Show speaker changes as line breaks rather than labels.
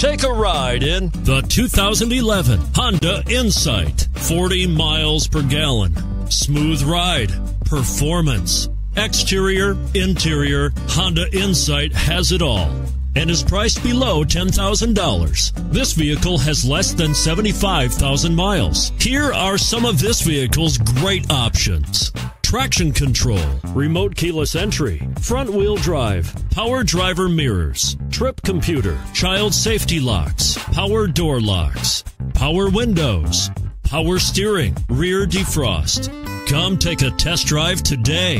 Take a ride in the 2011 Honda Insight. 40 miles per gallon. Smooth ride. Performance. Exterior, interior, Honda Insight has it all and is priced below $10,000. This vehicle has less than 75,000 miles. Here are some of this vehicle's great options. Traction control, remote keyless entry, front wheel drive, power driver mirrors, trip computer, child safety locks, power door locks, power windows, power steering, rear defrost. Come take a test drive today.